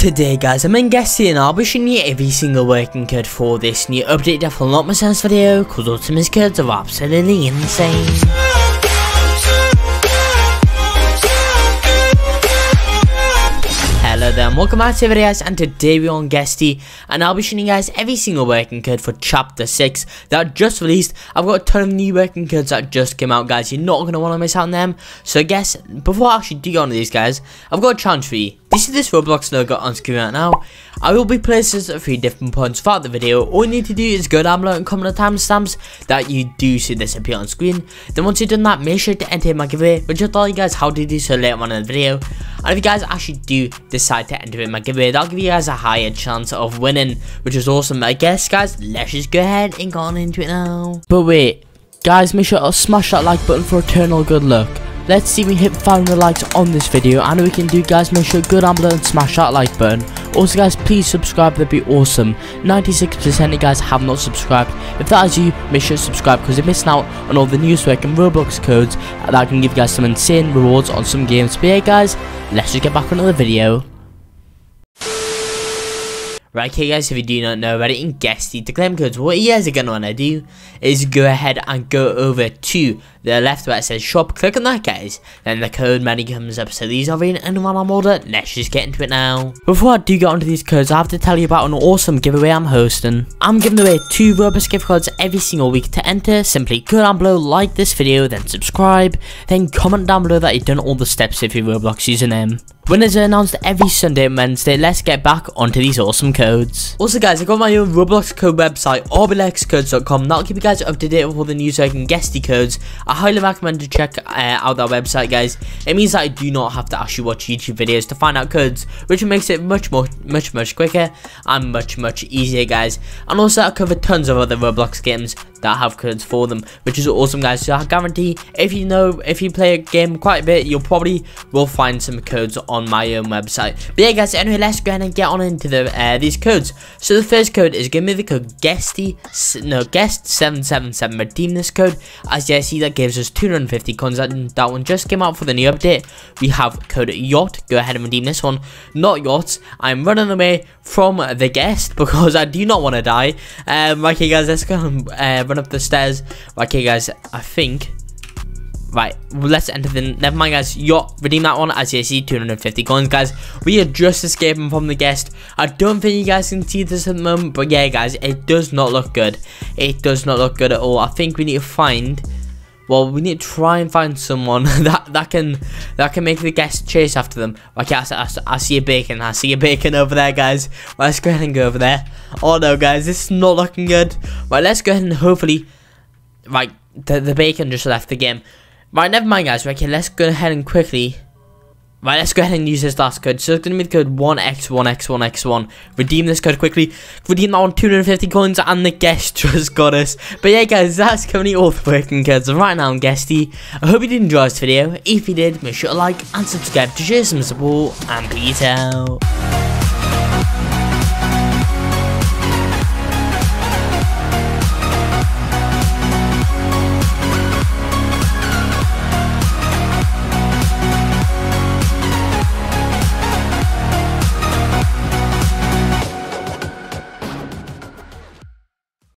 Today guys, I'm in Guesty and I'll be showing you every single working code for this new update that will not make sense video because Ultimate's codes are absolutely insane. Hello there and welcome back to the video guys and today we're on Guesty and I'll be showing you guys every single working code for chapter 6 that just released. I've got a ton of new working codes that just came out guys, you're not going to want to miss out on them. So I guess, before I actually do go on to these guys, I've got a challenge for you. This is this Roblox logo on screen right now. I will be placing at three different points throughout the video. All you need to do is go down below and comment the timestamps that you do see this appear on screen. Then once you've done that, make sure to enter my giveaway, which I'll tell you guys how to do so later on in the video. And if you guys actually do decide to enter in my giveaway, that'll give you guys a higher chance of winning, which is awesome. I guess, guys, let's just go ahead and go on into it now. But wait, guys, make sure to smash that like button for eternal good luck. Let's see if we hit 500 likes on this video. and we can do guys, make sure go down below and smash that like button. Also guys, please subscribe, that'd be awesome. 96% of you guys have not subscribed. If that is you, make sure to subscribe because you're missing out on all the newswork and Roblox codes that can give you guys some insane rewards on some games. But yeah guys, let's just get back on the video. Right, okay guys, if you do not know about it, in Guesty, the claim codes, what you guys are going to want to do is go ahead and go over to the left where it says shop, click on that guys, then the code menu comes up, so these are in and I'm order, let's just get into it now. Before I do get onto these codes, I have to tell you about an awesome giveaway I'm hosting. I'm giving away two Robux gift cards every single week to enter, simply go down below, like this video, then subscribe, then comment down below that you've done all the steps with your Roblox username. Winners are announced every Sunday and Wednesday. Let's get back onto these awesome codes. Also, guys, I got my own Roblox code website, orbelexcodes.com. That'll keep you guys up to date with all the news so I can guesty codes. I highly recommend to check uh, out that website, guys. It means that I do not have to actually watch YouTube videos to find out codes, which makes it much more, much, much quicker and much, much easier, guys. And also, I cover tons of other Roblox games that have codes for them, which is awesome, guys. So I guarantee if you know, if you play a game quite a bit, you'll probably will find some codes on my own website. But yeah, guys. Anyway, let's go ahead and get on into the uh, these codes. So the first code is give me the code guesty no guest seven seven seven. Redeem this code. As you see, that gives us 250 coins. That, that one just came out for the new update. We have code yacht. Go ahead and redeem this one. Not yachts. I'm running away from the guest because I do not want to die. Um, okay, guys. Let's go and uh, run up the stairs. Okay, guys. I think Right, let's enter the. Never mind, guys. Yacht, redeem that one as you see 250 coins, guys. We are just escaping from the guest. I don't think you guys can see this at the moment, but yeah, guys, it does not look good. It does not look good at all. I think we need to find. Well, we need to try and find someone that that can that can make the guest chase after them. Okay, I, I, I see a bacon. I see a bacon over there, guys. Right, let's go ahead and go over there. Oh no, guys, this is not looking good. Right, let's go ahead and hopefully. Right, the the bacon just left the game. Right, never mind guys, okay, let's go ahead and quickly... Right, let's go ahead and use this last code. So it's going to be the code 1x1x1x1. Redeem this code quickly. Redeem that one 250 coins and the guest just got us. But yeah guys, that's currently all the working codes right now on Guesty. I hope you did enjoy this video. If you did, make sure to like and subscribe to show some support. And peace out.